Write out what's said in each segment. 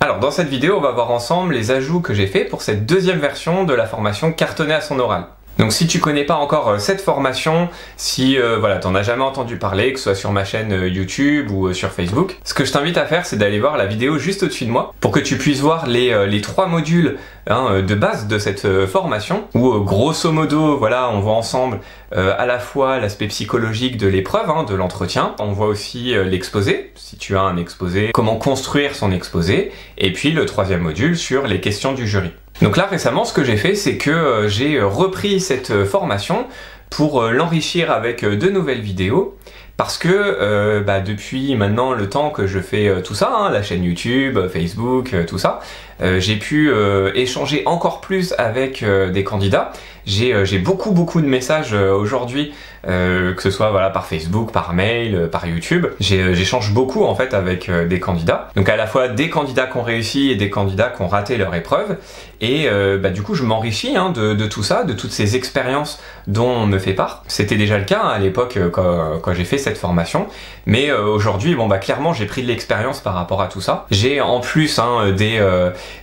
Alors dans cette vidéo, on va voir ensemble les ajouts que j'ai fait pour cette deuxième version de la formation cartonner à son oral. Donc si tu connais pas encore euh, cette formation, si euh, voilà, t'en as jamais entendu parler, que ce soit sur ma chaîne euh, YouTube ou sur Facebook, ce que je t'invite à faire c'est d'aller voir la vidéo juste au-dessus de moi pour que tu puisses voir les, les trois modules hein, de base de cette formation où grosso modo voilà on voit ensemble à la fois l'aspect psychologique de l'épreuve, hein, de l'entretien, on voit aussi l'exposé, si tu as un exposé, comment construire son exposé, et puis le troisième module sur les questions du jury. Donc là récemment ce que j'ai fait c'est que euh, j'ai euh, repris cette euh, formation pour l'enrichir avec de nouvelles vidéos parce que bah, depuis maintenant le temps que je fais tout ça, hein, la chaîne YouTube, Facebook, tout ça, j'ai pu échanger encore plus avec des candidats. J'ai beaucoup beaucoup de messages aujourd'hui euh, que ce soit voilà par Facebook, par mail, euh, par YouTube. Euh, j'échange beaucoup en fait avec des candidats. Donc à la fois des candidats qui ont réussi et des candidats qui ont raté leur épreuve. Et bah, du coup je m'enrichis hein, de, tout ça, de toutes ces expériences dont on me fait part. C'était déjà le cas hein, à l'époque quand, j'ai fait cette formation. Mais aujourd'hui, bon bah clairement j'ai pris de l'expérience par rapport à tout ça. J'ai en plus hein, des,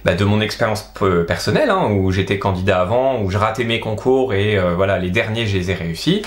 bah, de mon expérience personnelle où j'étais candidat avant, où je ratais mes concours et voilà les derniers je les ai réussis.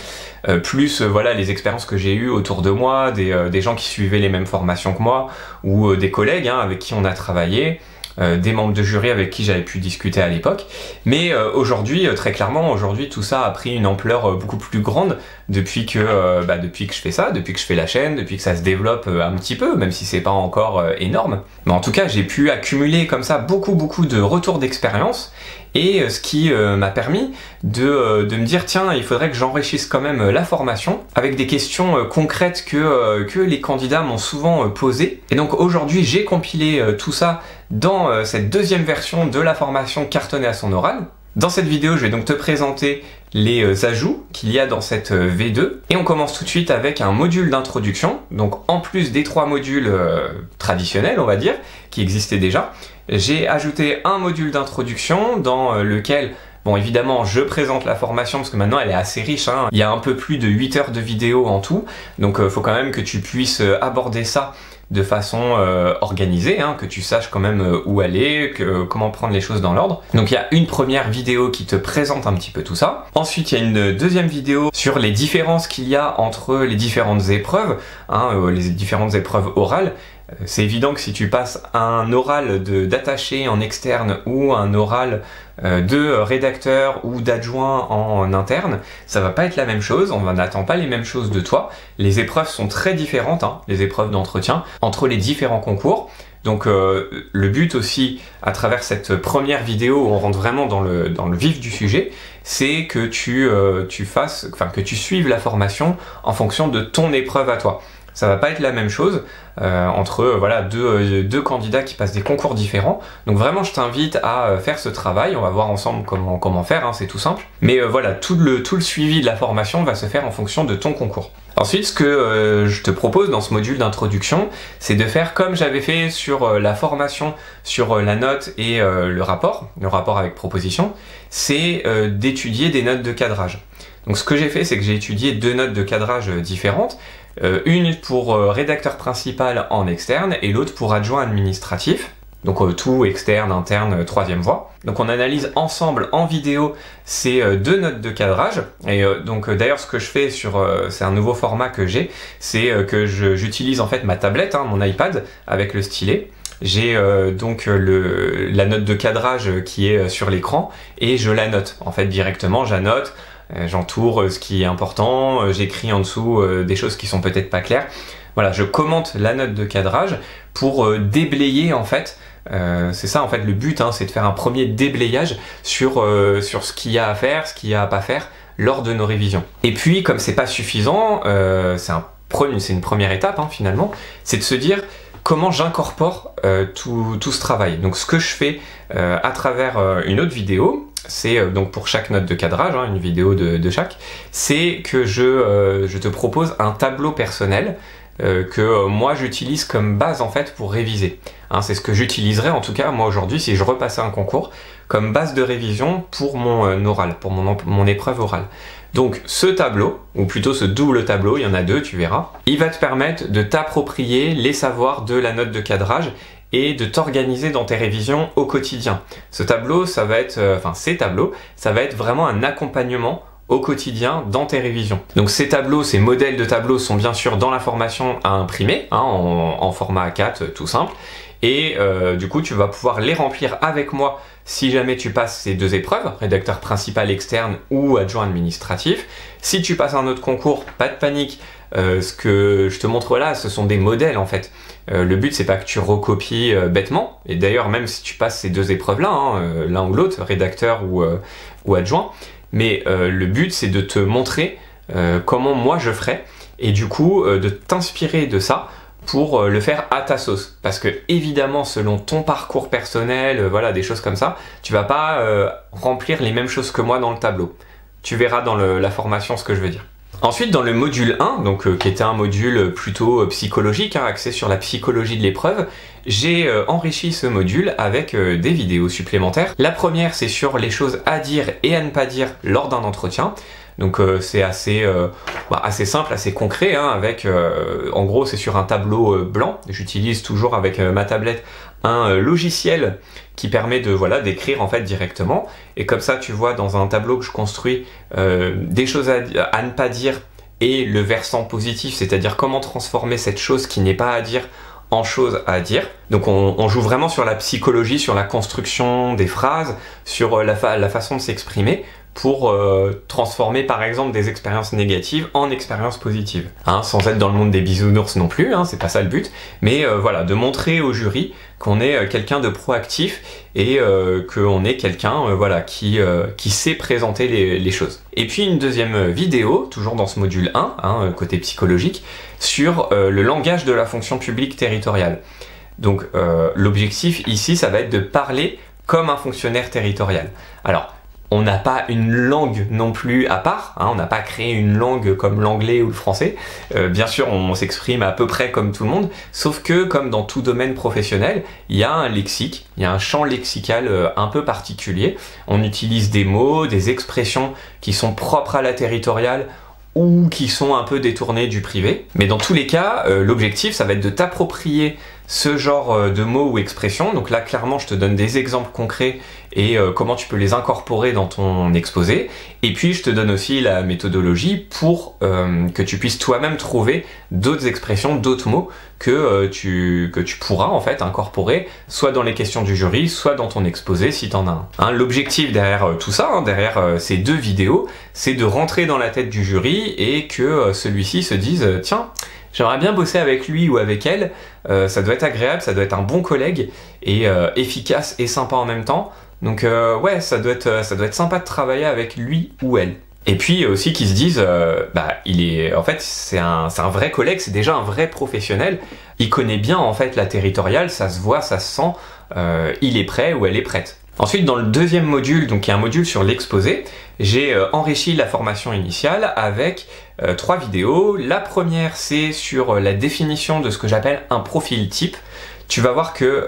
Euh, plus euh, voilà les expériences que j'ai eues autour de moi, des, euh, gens qui suivaient les mêmes formations que moi, ou des collègues hein, avec qui on a travaillé. des membres de jury avec qui j'avais pu discuter à l'époque. Mais aujourd'hui, très clairement, aujourd'hui, tout ça a pris une ampleur beaucoup plus grande depuis que, bah, depuis que je fais ça, depuis que je fais la chaîne, depuis que ça se développe un petit peu, même si c'est pas encore énorme. Mais en tout cas, j'ai pu accumuler comme ça beaucoup, beaucoup de retours d'expérience et euh, ce qui euh, m'a permis euh, de, me dire tiens il faudrait que j'enrichisse quand même la formation avec des questions concrètes que, que les candidats m'ont souvent posées. Et donc aujourd'hui j'ai compilé tout ça dans cette deuxième version de la formation cartonnée à son oral. Dans cette vidéo, je vais donc te présenter les ajouts qu'il y a dans cette V2 et on commence tout de suite avec un module d'introduction. Donc en plus des trois modules traditionnels, on va dire, qui existaient déjà, j'ai ajouté un module d'introduction dans euh, lequel Bon, évidemment, je présente la formation parce que maintenant elle est assez riche. Hein. Il y a un peu plus de 8 heures de vidéo en tout. Donc, il euh, faut quand même que tu puisses euh, aborder ça de façon organisée, hein, que tu saches quand même où aller, que, comment prendre les choses dans l'ordre. Donc il y a une première vidéo qui te présente un petit peu tout ça. Ensuite il y a une deuxième vidéo sur les différences qu'il y a entre les différentes épreuves, hein, les différentes épreuves orales. Euh, c'est évident que si tu passes un oral d'attaché en externe ou un oral euh, de rédacteur ou d'adjoint en interne, ça va pas être la même chose, on n'attend pas les mêmes choses de toi. Les épreuves sont très différentes, hein, les épreuves d'entretien, entre les différents concours. Donc euh, le but aussi, à travers cette première vidéo où on rentre vraiment dans le, dans le vif du sujet, c'est que tu, tu fasses, enfin que tu suives la formation en fonction de ton épreuve à toi ça va pas être la même chose euh, entre voilà deux, euh, deux, candidats qui passent des concours différents. Donc vraiment, je t'invite à euh, faire ce travail. On va voir ensemble comment comment faire. Hein, c'est tout simple. Mais voilà, tout le tout le suivi de la formation va se faire en fonction de ton concours. Ensuite, ce que je te propose dans ce module d'introduction, c'est de faire comme j'avais fait sur la formation, sur la note et le rapport, le rapport avec proposition, c'est d'étudier des notes de cadrage. Donc ce que j'ai fait, c'est que j'ai étudié deux notes de cadrage différentes. Euh, une pour euh, rédacteur principal en externe et l'autre pour adjoint administratif. Donc euh, tout externe, interne, troisième voie. Donc on analyse ensemble en vidéo ces deux notes de cadrage. Et donc d'ailleurs ce que je fais sur, c'est un nouveau format que j'ai, c'est que j'utilise en fait ma tablette, hein, mon iPad avec le stylet. J'ai donc la note de cadrage qui est sur l'écran et je la note en fait directement, j'annote euh, j'entoure euh, ce qui est important, euh, j'écris en dessous des choses qui sont peut-être pas claires. Voilà, je commente la note de cadrage pour déblayer en fait c'est ça en fait le but, hein, c'est de faire un premier déblayage sur, sur ce qu'il y a à faire, ce qu'il y a à pas faire lors de nos révisions. Et puis comme c'est pas suffisant, c'est un, une première étape hein, finalement, c'est de se dire comment j'incorpore tout, tout, ce travail. Donc ce que je fais à travers une autre vidéo, c'est euh, donc pour chaque note de cadrage, hein, une vidéo de, chaque, c'est que je, euh, je, te propose un tableau personnel euh, que moi j'utilise comme base en fait pour réviser. Hein, c'est ce que j'utiliserais en tout cas moi aujourd'hui si je repassais un concours comme base de révision pour mon oral, pour mon, mon épreuve orale. Donc ce tableau, ou plutôt ce double tableau, il y en a deux, tu verras, il va te permettre de t'approprier les savoirs de la note de cadrage et de t'organiser dans tes révisions au quotidien. Ce tableau, ça va être, euh, enfin ces tableaux, ça va être vraiment un accompagnement au quotidien dans tes révisions. Donc ces tableaux, ces modèles de tableaux sont bien sûr dans la formation à imprimer, hein, en, format A4 euh, tout simple, et euh, du coup tu vas pouvoir les remplir avec moi si jamais tu passes ces deux épreuves, rédacteur principal externe ou adjoint administratif. Si tu passes un autre concours, pas de panique, euh, ce que je te montre là, ce sont des modèles en fait. Le but c'est pas que tu recopies bêtement, et d'ailleurs même si tu passes ces deux épreuves là, hein, l'un ou l'autre, rédacteur ou, adjoint, mais euh, le but c'est de te montrer euh, comment moi je ferais et du coup euh, de t'inspirer de ça pour le faire à ta sauce. Parce que évidemment, selon ton parcours personnel, voilà, des choses comme ça, tu vas pas remplir les mêmes choses que moi dans le tableau. Tu verras dans la formation ce que je veux dire. Ensuite, dans le module 1, donc, qui était un module plutôt psychologique, hein, axé sur la psychologie de l'épreuve, j'ai euh, enrichi ce module avec euh, des vidéos supplémentaires. La première, c'est sur les choses à dire et à ne pas dire lors d'un entretien. Donc euh, c'est assez, bah, assez simple, assez concret, hein, avec en gros c'est sur un tableau blanc. J'utilise toujours avec ma tablette un logiciel qui permet de voilà d'écrire en fait directement. Et comme ça tu vois dans un tableau que je construis des choses à, ne pas dire et le versant positif, c'est-à-dire comment transformer cette chose qui n'est pas à dire en choses à dire. Donc on, joue vraiment sur la psychologie, sur la construction des phrases, sur euh, la façon de s'exprimer pour euh, transformer par exemple des expériences négatives en expériences positives. Hein, sans être dans le monde des bisounours non plus, hein, c'est pas ça le but, mais euh, voilà, de montrer au jury qu'on est quelqu'un de proactif et qu'on est quelqu'un voilà, qui, qui sait présenter les, choses. Et puis une deuxième vidéo, toujours dans ce module 1, hein, côté psychologique, sur euh, le langage de la fonction publique territoriale. Donc euh, l'objectif ici, ça va être de parler comme un fonctionnaire territorial. Alors, on n'a pas une langue non plus à part, hein, on n'a pas créé une langue comme l'anglais ou le français. Euh, bien sûr, on, s'exprime à peu près comme tout le monde, sauf que comme dans tout domaine professionnel, il y a un lexique, il y a un champ lexical un peu particulier. On utilise des mots, des expressions qui sont propres à la territoriale ou qui sont un peu détournés du privé. Mais dans tous les cas, euh, l'objectif, ça va être de t'approprier ce genre euh, de mots ou expressions. Donc là, clairement, je te donne des exemples concrets et euh, comment tu peux les incorporer dans ton exposé. Et puis, je te donne aussi la méthodologie pour euh, que tu puisses toi-même trouver d'autres expressions, d'autres mots que, tu, que tu pourras en fait incorporer, soit dans les questions du jury, soit dans ton exposé si tu en as un. Hein, l'objectif derrière tout ça, hein, derrière ces deux vidéos, c'est de rentrer dans la tête du jury et que celui-ci se dise, tiens, J'aimerais bien bosser avec lui ou avec elle. Euh, ça doit être agréable, ça doit être un bon collègue et euh, efficace et sympa en même temps. Donc euh, ouais, ça doit être ça doit être sympa de travailler avec lui ou elle. Et puis aussi qu'ils se disent, bah il est, en fait c'est un, un vrai collègue, c'est déjà un vrai professionnel. Il connaît bien en fait la territoriale, ça se voit, ça se sent. il est prêt ou elle est prête. Ensuite, dans le deuxième module, donc qui est un module sur l'exposé, j'ai euh, enrichi la formation initiale avec euh, trois vidéos. La première, c'est sur euh, la définition de ce que j'appelle un profil type. Tu vas voir que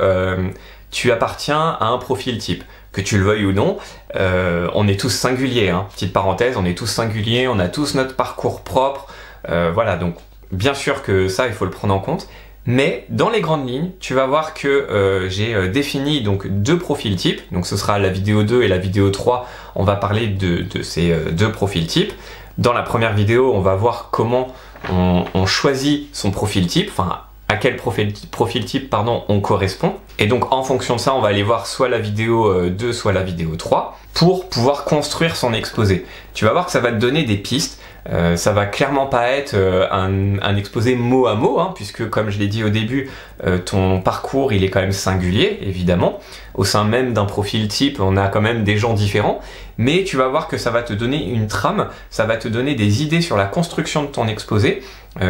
tu appartiens à un profil type. Que tu le veuilles ou non, on est tous singuliers. Hein. Petite parenthèse, on est tous singuliers, on a tous notre parcours propre. voilà, donc bien sûr que ça, il faut le prendre en compte. Mais dans les grandes lignes, tu vas voir que euh, j'ai euh, défini donc deux profils types. Donc ce sera la vidéo 2 et la vidéo 3. On va parler de, ces euh, deux profils types. Dans la première vidéo, on va voir comment on, choisit son profil type, enfin à quel profil, profil type pardon, on correspond. Et donc en fonction de ça, on va aller voir soit la vidéo 2, soit la vidéo 3 pour pouvoir construire son exposé. Tu vas voir que ça va te donner des pistes euh, ça va clairement pas être euh, un, exposé mot à mot, hein, puisque comme je l'ai dit au début, euh, ton parcours il est quand même singulier, évidemment. Au sein même d'un profil type, on a quand même des gens différents, mais tu vas voir que ça va te donner une trame, ça va te donner des idées sur la construction de ton exposé,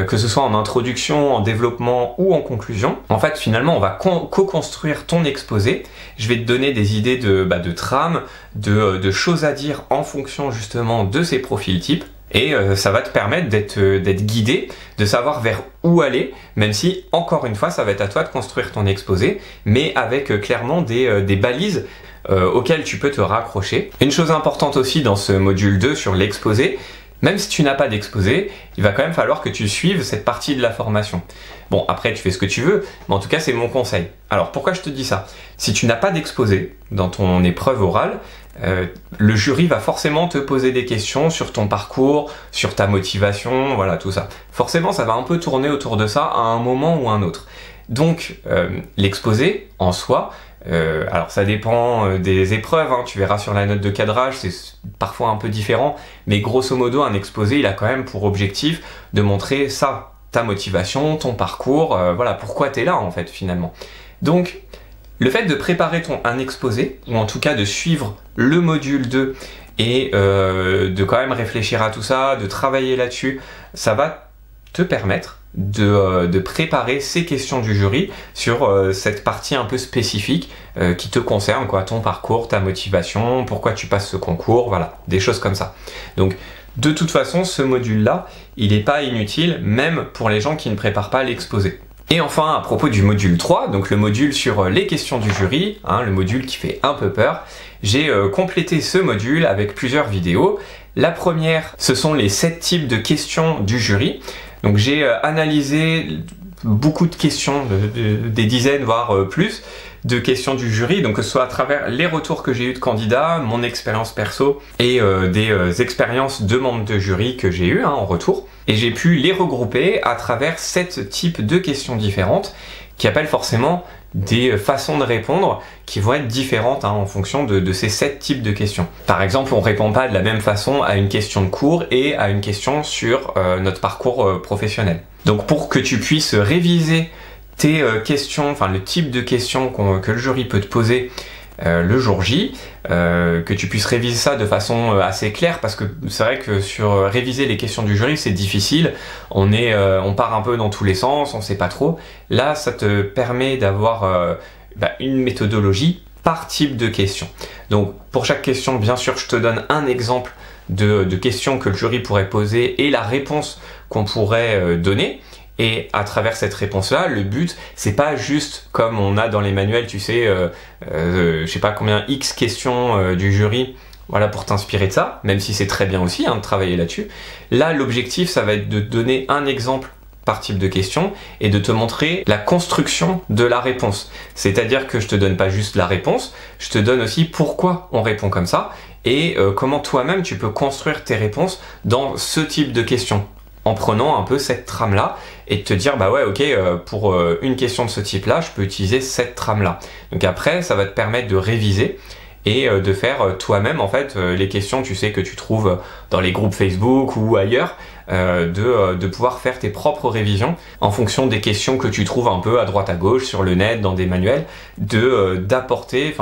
que ce soit en introduction, en développement ou en conclusion. En fait, finalement, on va co-construire ton exposé. Je vais te donner des idées de, bah, trame, de choses à dire en fonction justement de ces profils types et euh, ça va te permettre euh, d'être guidé, de savoir vers où aller, même si encore une fois ça va être à toi de construire ton exposé, mais avec euh, clairement des, des balises auxquelles tu peux te raccrocher. Une chose importante aussi dans ce module 2 sur l'exposé, Même si tu n'as pas d'exposé, il va quand même falloir que tu suives cette partie de la formation. Bon, après, tu fais ce que tu veux, mais en tout cas, c'est mon conseil. Alors, pourquoi je te dis ça? Si tu n'as pas d'exposé dans ton épreuve orale, euh, le jury va forcément te poser des questions sur ton parcours, sur ta motivation, voilà, tout ça. Forcément, ça va un peu tourner autour de ça à un moment ou un autre. Donc, euh, l'exposé, en soi, euh, alors ça dépend des épreuves, hein. tu verras sur la note de cadrage, c'est parfois un peu différent, mais grosso modo, un exposé, il a quand même pour objectif de montrer ça, ta motivation, ton parcours, voilà, pourquoi tu là en fait finalement. Donc, le fait de préparer ton, un exposé, ou en tout cas de suivre le module 2 et euh, de quand même réfléchir à tout ça, de travailler là-dessus, ça va te permettre de, euh, préparer ces questions du jury sur euh, cette partie un peu spécifique qui te concerne, quoi, ton parcours, ta motivation, pourquoi tu passes ce concours, voilà, des choses comme ça. Donc, de toute façon, ce module-là, il n'est pas inutile, même pour les gens qui ne préparent pas l'exposé. Et enfin, à propos du module 3, donc le module sur euh, les questions du jury, hein, le module qui fait un peu peur, j'ai euh, complété ce module avec plusieurs vidéos. La première, ce sont les 7 types de questions du jury. Donc j'ai euh, analysé beaucoup de questions, des dizaines voire plus, de questions du jury, donc que ce soit à travers les retours que j'ai eu de candidats, mon expérience perso et des expériences de membres de jury que j'ai eu hein, en retour et j'ai pu les regrouper à travers sept types de questions différentes qui appellent forcément des façons de répondre qui vont être différentes hein, en fonction de, ces sept types de questions. Par exemple, on répond pas de la même façon à une question de cours et à une question sur euh, notre parcours euh, professionnel. Donc pour que tu puisses réviser tes euh, questions, enfin le type de questions que le jury peut te poser euh, le jour J, euh, que tu puisses réviser ça de façon assez claire parce que c'est vrai que sur réviser les questions du jury c'est difficile, on est, on part un peu dans tous les sens, on sait pas trop. Là, ça te permet d'avoir bah, une méthodologie par type de question. Donc pour chaque question, bien sûr, je te donne un exemple de questions que le jury pourrait poser et la réponse qu'on pourrait donner. Et à travers cette réponse-là, le but, c'est pas juste comme on a dans les manuels, tu sais, euh, euh, je sais pas combien X questions euh, du jury, voilà, pour t'inspirer de ça, même si c'est très bien aussi hein, de travailler là-dessus. Là, l'objectif, ça va être de donner un exemple par type de question et de te montrer la construction de la réponse. C'est-à-dire que je te donne pas juste la réponse, je te donne aussi pourquoi on répond comme ça et comment toi-même tu peux construire tes réponses dans ce type de questions en prenant un peu cette trame et te dire bah ouais ok euh, pour euh, une question de ce type là je peux utiliser cette trame là donc après ça va te permettre de réviser et euh, de faire toi-même en fait les questions tu sais que tu trouves dans les groupes Facebook ou ailleurs euh, euh, de, pouvoir faire tes propres révisions en fonction des questions que tu trouves un peu à droite à gauche sur le net, dans des manuels, de euh, d'apporter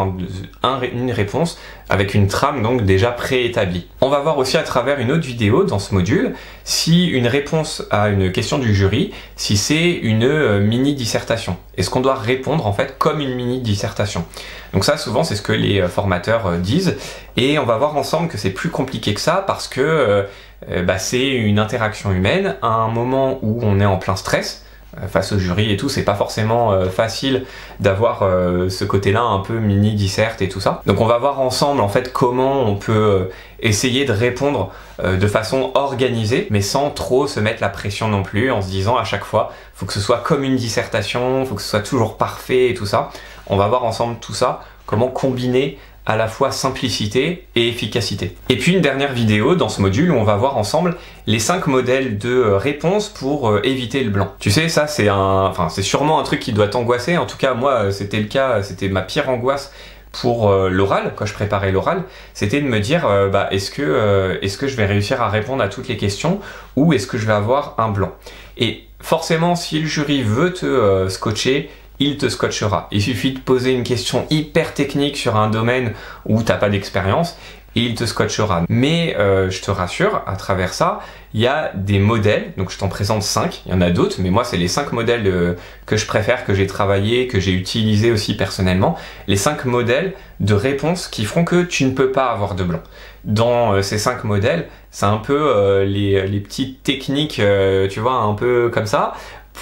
une réponse avec une trame donc déjà préétablie. On va voir aussi à travers une autre vidéo dans ce module si une réponse à une question du jury, si c'est une mini dissertation. Est-ce qu'on doit répondre en fait comme une mini dissertation Donc ça souvent c'est ce que les formateurs disent et on va voir ensemble que c'est plus compliqué que ça parce que euh, bah, c'est une interaction humaine à un moment où on est en plein stress euh, face au jury et tout, c'est pas forcément euh, facile d'avoir ce côté-là un peu mini disserte et tout ça. Donc on va voir ensemble en fait comment on peut essayer de répondre de façon organisée, mais sans trop se mettre la pression non plus, en se disant à chaque fois, faut que ce soit comme une dissertation, faut que ce soit toujours parfait et tout ça. On va voir ensemble tout ça, comment combiner à la fois simplicité et efficacité. Et puis une dernière vidéo dans ce module où on va voir ensemble les 5 modèles de euh, réponses pour euh, éviter le blanc. Tu sais, ça c'est un, enfin c'est sûrement un truc qui doit t'angoisser. En tout cas, moi euh, c'était le cas, c'était ma pire angoisse pour l'oral, quand je préparais l'oral, c'était de me dire bah, est-ce que, est-ce que je vais réussir à répondre à toutes les questions ou est-ce que je vais avoir un blanc? Et forcément, si le jury veut te scotcher, il te scotchera. Il suffit de poser une question hyper technique sur un domaine où t'as pas d'expérience et il te scotchera. Mais euh, je te rassure, à travers ça, il y a des modèles, donc je t'en présente 5, il y en a d'autres, mais moi c'est les 5 modèles euh, que je préfère, que j'ai travaillé, que j'ai utilisé aussi personnellement, les 5 modèles de réponses qui feront que tu ne peux pas avoir de blanc. Dans euh, ces 5 modèles, c'est un peu les, petites techniques, tu vois, un peu comme ça,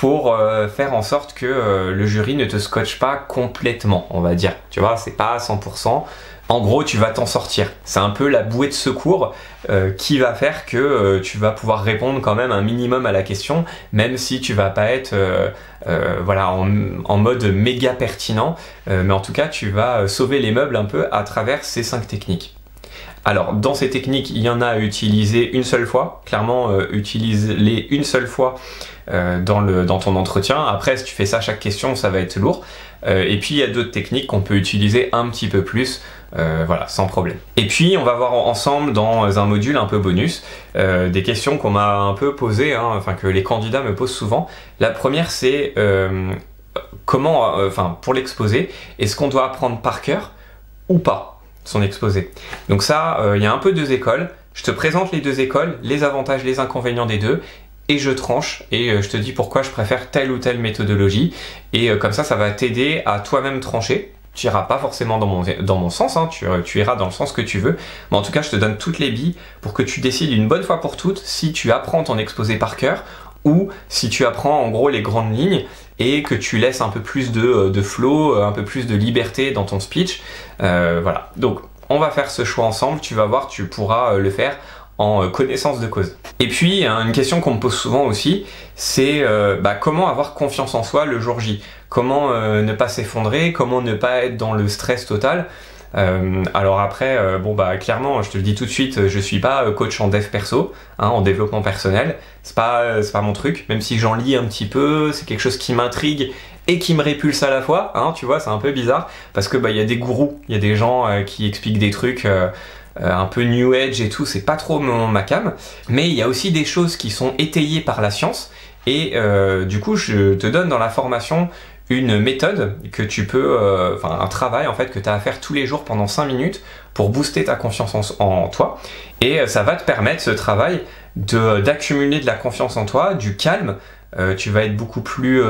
pour faire en sorte que le jury ne te scotche pas complètement, on va dire. Tu vois, c'est pas à 100%. En gros, tu vas t'en sortir. C'est un peu la bouée de secours euh, qui va faire que euh, tu vas pouvoir répondre quand même un minimum à la question, même si tu vas pas être euh, voilà en, mode méga pertinent, mais en tout cas, tu vas sauver les meubles un peu à travers ces cinq techniques. Alors, dans ces techniques, il y en a à utiliser une seule fois. Clairement, utilise-les une seule fois dans, le, dans ton entretien. Après, si tu fais ça chaque question, ça va être lourd. et puis, il y a d'autres techniques qu'on peut utiliser un petit peu plus euh, voilà, sans problème. Et puis, on va voir ensemble dans un module un peu bonus euh, des questions qu'on m'a un peu posées, hein, enfin que les candidats me posent souvent. La première, c'est euh, comment, enfin, pour l'exposé, est-ce qu'on doit apprendre par cœur ou pas? Son exposé Donc ça, il y a un peu deux écoles. Je te présente les deux écoles, les avantages, les inconvénients des deux, et je tranche et je te dis pourquoi je préfère telle ou telle méthodologie. Et comme ça, ça va t'aider à toi-même trancher tu iras pas forcément dans mon, dans sens, hein, tu, iras dans le sens que tu veux, mais en tout cas je te donne toutes les billes pour que tu décides une bonne fois pour toutes si tu apprends ton exposé par cœur ou si tu apprends en gros les grandes lignes et que tu laisses un peu plus de, euh, de flow, euh, un peu plus de liberté dans ton speech. Euh, voilà, donc on va faire ce choix ensemble, tu vas voir, tu pourras le faire en connaissance de cause. Et puis, une question qu'on me pose souvent aussi, c'est bah, comment avoir confiance en soi le jour J? Comment ne pas s'effondrer, comment ne pas être dans le stress total? Euh, alors après, euh, bon bah clairement, je te le dis tout de suite, je suis pas coach en dev perso, hein, en développement personnel. C'est pas pas mon truc. Même si j'en lis un petit peu, c'est quelque chose qui m'intrigue et qui me répulse à la fois. Hein, tu vois, c'est un peu bizarre parce que bah il y a des gourous, il y a des gens qui expliquent des trucs. un peu new age et tout, c'est pas trop mon, ma cam, mais il y a aussi des choses qui sont étayées par la science et du coup je te donne dans la formation une méthode que tu peux, euh, enfin un travail en fait que tu as à faire tous les jours pendant 5 minutes pour booster ta confiance en, toi. Et euh, ça va te permettre ce travail d'accumuler de, la confiance en toi, du calme. Euh, tu vas être beaucoup plus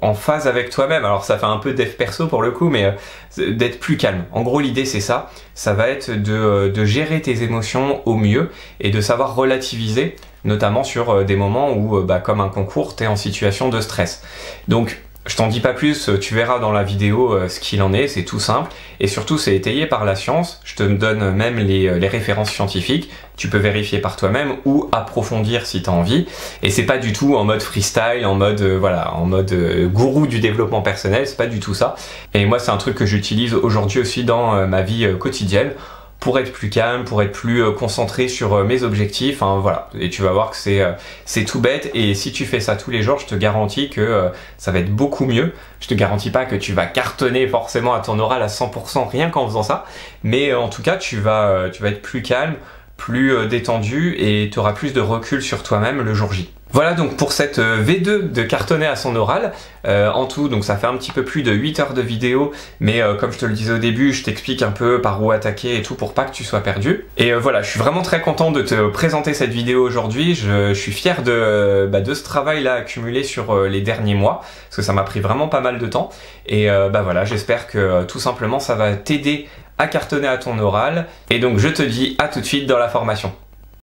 en phase avec toi-même. Alors ça fait un peu dev perso pour le coup, mais d'être plus calme. En gros l'idée c'est ça. Ça va être de, de, gérer tes émotions au mieux et de savoir relativiser, notamment sur des moments où, bah, comme un concours, tu en situation de stress. Donc je t'en dis pas plus, tu verras dans la vidéo euh, ce qu'il en est, c'est tout simple. Et surtout, c'est étayé par la science. Je te donne même les, euh, les références scientifiques. Tu peux vérifier par toi-même ou approfondir si tu as envie. Et c'est pas du tout en mode freestyle, en mode, euh, voilà, en mode gourou du développement personnel. C'est pas du tout ça. Et moi, c'est un truc que j'utilise aujourd'hui aussi dans ma vie quotidienne pour être plus calme, pour être plus euh, concentré sur euh, mes objectifs. Hein, voilà. Et tu vas voir que c'est euh, c'est tout bête. Et si tu fais ça tous les jours, je te garantis que ça va être beaucoup mieux. Je te garantis pas que tu vas cartonner forcément à ton oral à 100% rien qu'en faisant ça, mais en tout cas tu vas tu vas être plus calme, plus détendu et tu auras plus de recul sur toi-même le jour J. Voilà donc pour cette euh, V2 de cartonner à son oral. Euh, en tout, donc ça fait un petit peu plus de 8 heures de vidéo, mais euh, comme je te le disais au début, je t'explique un peu par où attaquer et tout pour pas que tu sois perdu. Et voilà, je suis vraiment très content de te présenter cette vidéo aujourd'hui. Je, suis fier de, bah, de ce travail là accumulé sur les derniers mois, parce que ça m'a pris vraiment pas mal de temps. Et bah voilà, j'espère que tout simplement ça va t'aider à cartonner à ton oral. Et donc je te dis à tout de suite dans la formation.